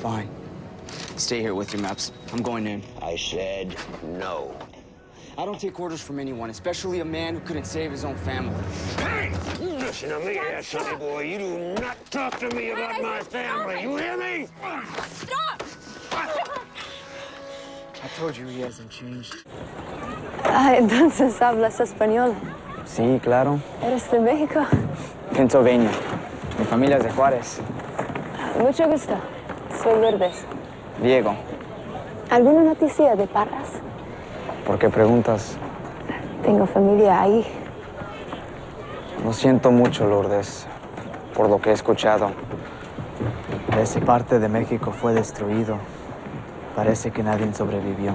Fine. Stay here with your maps. I'm going in. I said no. I don't take orders from anyone, especially a man who couldn't save his own family. Hey! Listen to me here, sonny boy. You do not talk to me about my family. You hear me? Stop! I told you he hasn't changed. Ah, entonces hablas español. Sí, claro. ¿Eres de México? Pennsylvania. Mi familia es de Juárez. Mucho gusto. Soy Lourdes. Diego. ¿Alguna noticia de Parras? ¿Por qué preguntas? Tengo familia ahí. Lo siento mucho, Lourdes, por lo que he escuchado. Esa parte de México fue destruido. Parece que nadie sobrevivió.